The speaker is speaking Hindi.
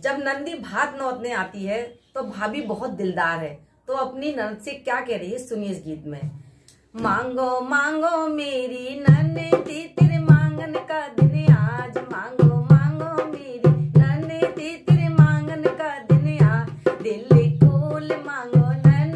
जब नंदी भात नौतने आती है तो भाभी बहुत दिलदार है। तो अपनी नंद से क्या कह रही है, सुनिए इस गीत में। मांगो मांगो मेरी नंदी तेरे मांगन का दिन आज। मांगो मांगन का दिन आज। दिल कोल मांगो नन